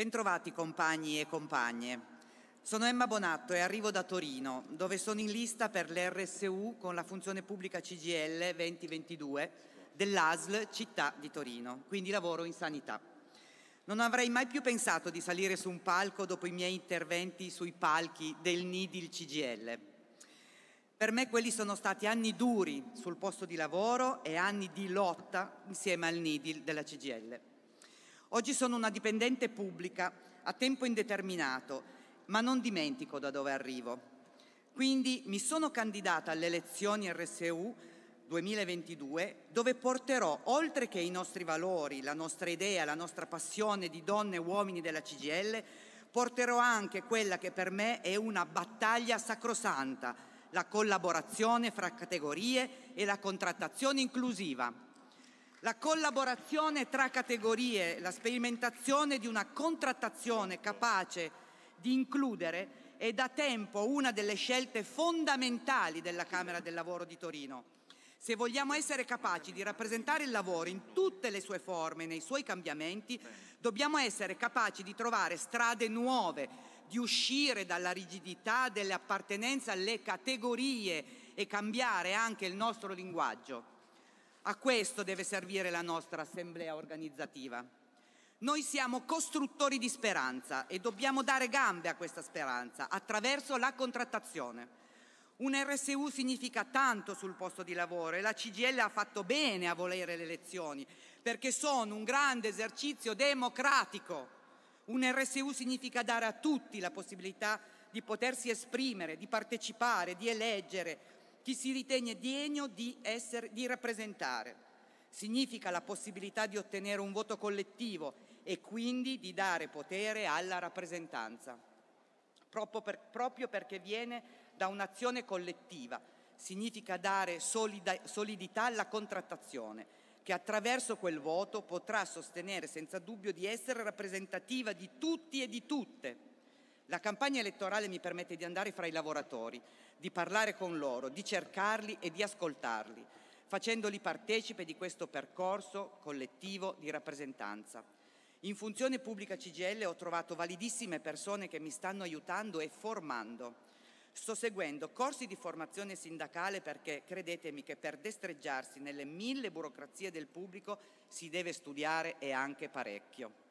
Bentrovati compagni e compagne. Sono Emma Bonatto e arrivo da Torino, dove sono in lista per l'RSU con la funzione pubblica CGL 2022 dell'ASL Città di Torino, quindi lavoro in sanità. Non avrei mai più pensato di salire su un palco dopo i miei interventi sui palchi del NIDIL CGL. Per me quelli sono stati anni duri sul posto di lavoro e anni di lotta insieme al NIDIL della CGL. Oggi sono una dipendente pubblica a tempo indeterminato, ma non dimentico da dove arrivo. Quindi mi sono candidata alle elezioni RSU 2022 dove porterò, oltre che i nostri valori, la nostra idea, la nostra passione di donne e uomini della CGL, porterò anche quella che per me è una battaglia sacrosanta, la collaborazione fra categorie e la contrattazione inclusiva. La collaborazione tra categorie, la sperimentazione di una contrattazione capace di includere è da tempo una delle scelte fondamentali della Camera del Lavoro di Torino. Se vogliamo essere capaci di rappresentare il lavoro in tutte le sue forme, nei suoi cambiamenti, dobbiamo essere capaci di trovare strade nuove, di uscire dalla rigidità delle appartenenze alle categorie e cambiare anche il nostro linguaggio. A questo deve servire la nostra assemblea organizzativa. Noi siamo costruttori di speranza e dobbiamo dare gambe a questa speranza attraverso la contrattazione. Un RSU significa tanto sul posto di lavoro e la CGL ha fatto bene a volere le elezioni perché sono un grande esercizio democratico. Un RSU significa dare a tutti la possibilità di potersi esprimere, di partecipare, di eleggere, chi si ritiene degno di, essere, di rappresentare. Significa la possibilità di ottenere un voto collettivo e quindi di dare potere alla rappresentanza, proprio, per, proprio perché viene da un'azione collettiva. Significa dare solida, solidità alla contrattazione, che attraverso quel voto potrà sostenere senza dubbio di essere rappresentativa di tutti e di tutte. La campagna elettorale mi permette di andare fra i lavoratori, di parlare con loro, di cercarli e di ascoltarli, facendoli partecipe di questo percorso collettivo di rappresentanza. In funzione pubblica CGL ho trovato validissime persone che mi stanno aiutando e formando. Sto seguendo corsi di formazione sindacale perché credetemi che per destreggiarsi nelle mille burocrazie del pubblico si deve studiare e anche parecchio.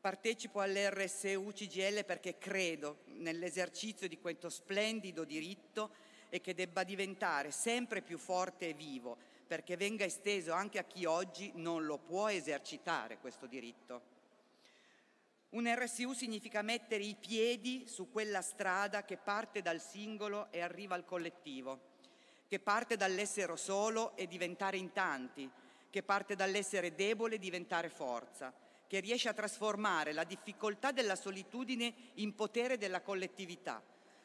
Partecipo all'RSU CGL perché credo nell'esercizio di questo splendido diritto e che debba diventare sempre più forte e vivo perché venga esteso anche a chi oggi non lo può esercitare questo diritto. Un RSU significa mettere i piedi su quella strada che parte dal singolo e arriva al collettivo, che parte dall'essere solo e diventare in tanti, che parte dall'essere debole e diventare forza che riesce a trasformare la difficoltà della solitudine in potere della collettività.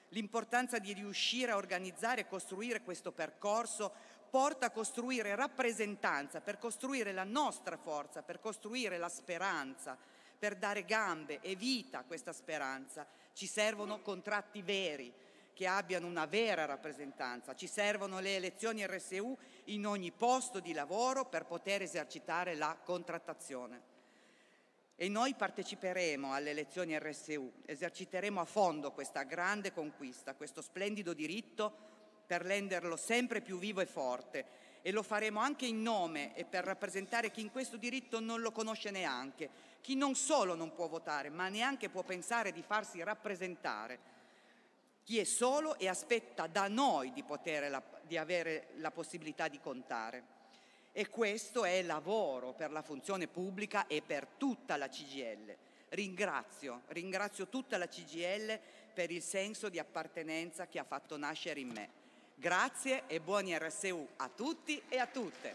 L'importanza di riuscire a organizzare e costruire questo percorso porta a costruire rappresentanza, per costruire la nostra forza, per costruire la speranza, per dare gambe e vita a questa speranza. Ci servono contratti veri, che abbiano una vera rappresentanza. Ci servono le elezioni RSU in ogni posto di lavoro per poter esercitare la contrattazione. E noi parteciperemo alle elezioni RSU, eserciteremo a fondo questa grande conquista, questo splendido diritto per renderlo sempre più vivo e forte. E lo faremo anche in nome e per rappresentare chi in questo diritto non lo conosce neanche, chi non solo non può votare, ma neanche può pensare di farsi rappresentare, chi è solo e aspetta da noi di, poter, di avere la possibilità di contare. E questo è lavoro per la funzione pubblica e per tutta la CGL. Ringrazio, ringrazio tutta la CGL per il senso di appartenenza che ha fatto nascere in me. Grazie e buoni RSU a tutti e a tutte.